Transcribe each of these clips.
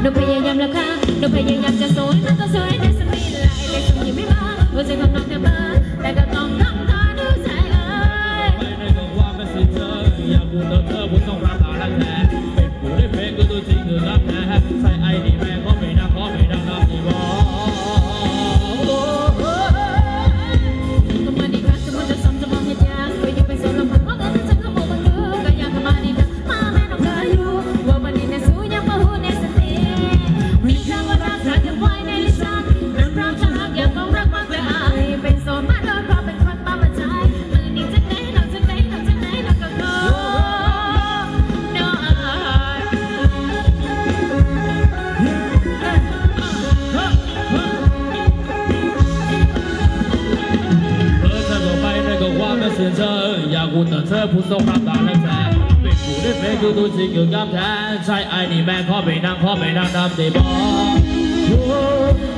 หนูพยายามแล้วค่ะหนูพยายามจะโซ ทุกทุกสิ่งอยู่กับแทนใช่ไอ้นี่แม่ขอไปนั่งขอไปนั่งตำมที่บอก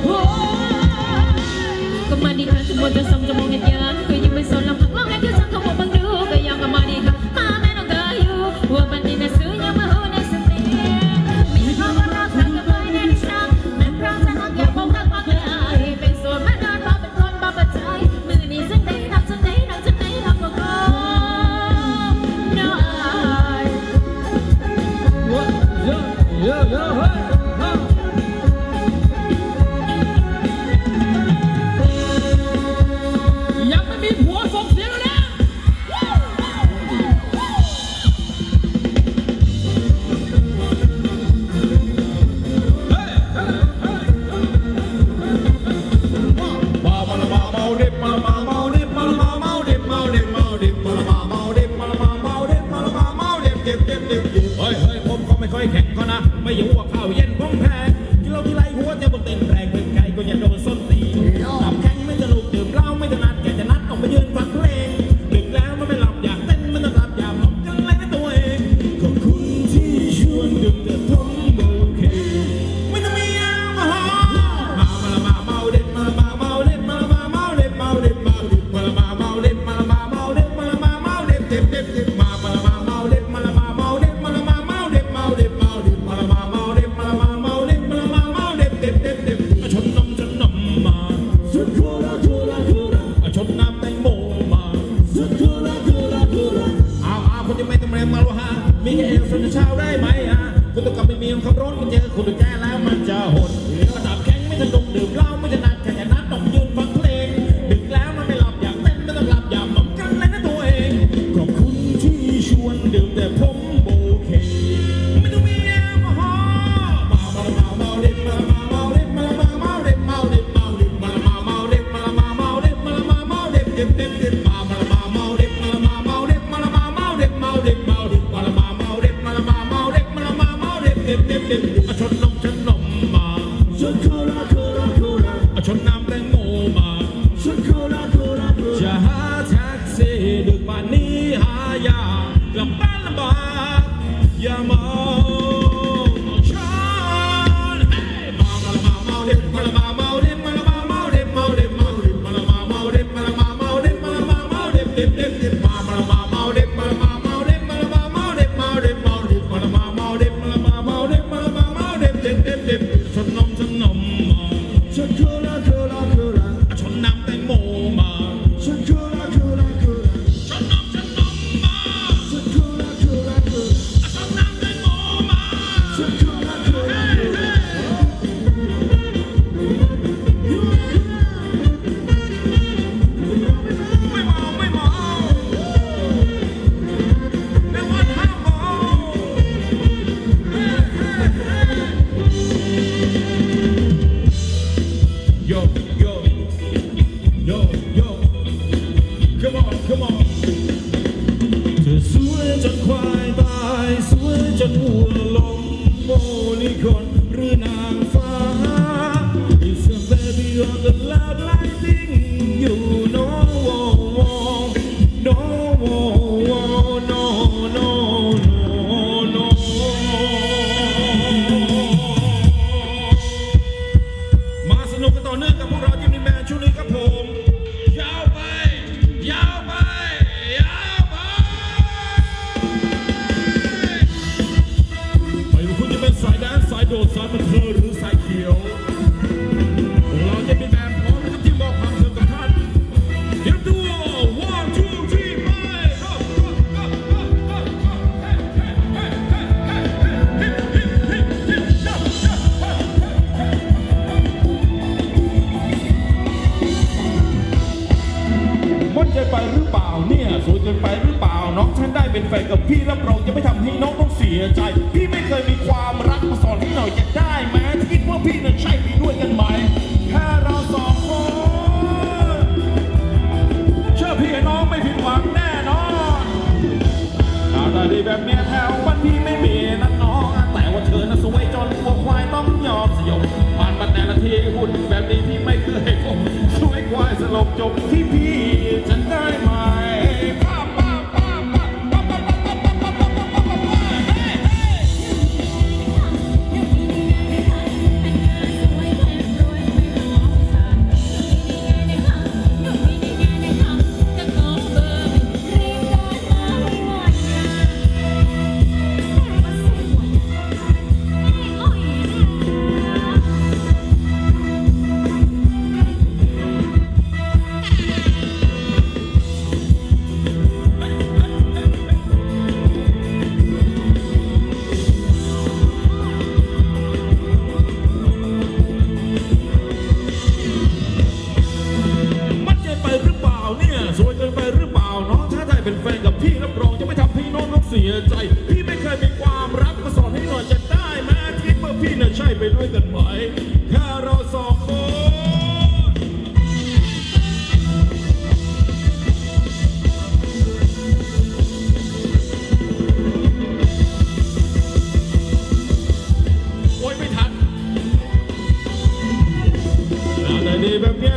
combo. ยใจ พี่ไม่เคยมีความรักมาสอนให้หน่อยจะได้ไหมคิดว่าพี่น่ะใช่พี่ด้วยกันไหมแค่เราสองคนเชื่อพี่น้องไม่ผิดหวังแน่นอนหน้าตาดีแบบเนี้ยแถวบ้านพี่ไม่มีนะน้องแต่ว่าเธอน่ะสวยจนพวควายต้องยอมสยบผ่านมาแต่ละทีหุ่นแบบนี้พี่ไม่เคยพบสวยควายสลบจบที่พี่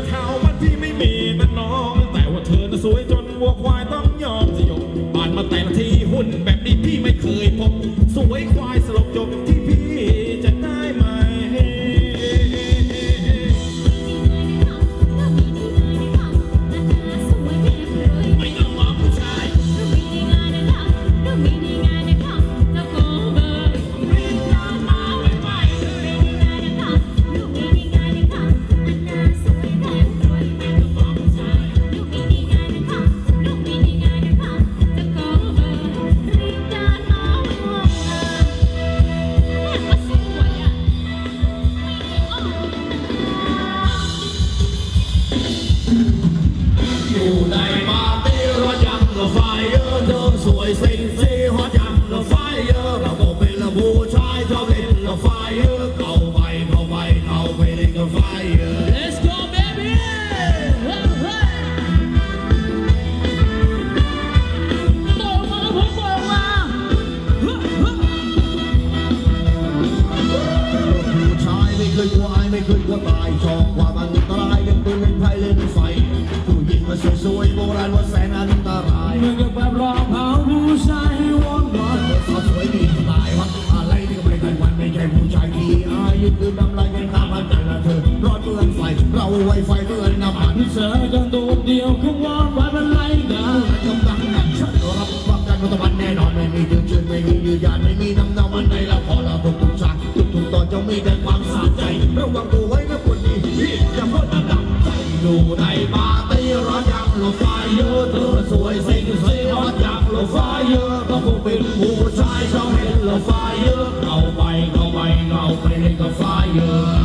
How. ตายชอบความอันตรายเล่นปืนเล่นไพ่เล่นไฟผู้หญิงมาสวยๆโบราณว่าแสนอันตรายเมื่อกับแบบรอเท้าผู้ชายให้วอนวอนสาวสวยมีตล์วัดอะไรที่ไม่ทันวันไม่ใช่ผู้ชายที่อายยืนคือน้ำลายกันข้ามพันแต่ละเธอร้อนเมื่อนไฟเราไวไฟเมื่อนน้ำมันเธอกันตัวเดียวคงวอนไว้เป็นไรกันกำลังแอคชั่นรับประกันว่าตะวันแน่นอนไม่มียือนเชิญไม่มียืนยันไม่มีน้ำเน่ามันในละครเราทุกทุกฉากทุกทุกตอนจะมีแต่ ร้อนยังไฟเยอะเธอสวยสิ่งสีร้อนยังรถไฟเยอะก็คงเป็นผู้ชายชอบเห็นรถไฟเยอะเข้าไปเข้าไปเข้าไปเล่นกับไฟเยอะ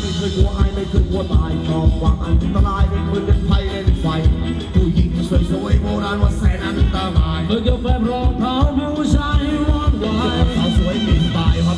ไม่เคยกลัวอายไม่เคยกลัวตายชอบความอันตรายเป็นปืนเป็นไฟเล่น ไปรองเท้าผู้ชายวอนวายสาวสวยปิดป่ายฮอต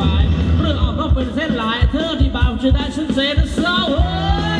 บ่ายเรื่องออกก็เป็นเส้นลายเธอที่บ่าวจะได้ฉันเสียนเศร้าเฮ้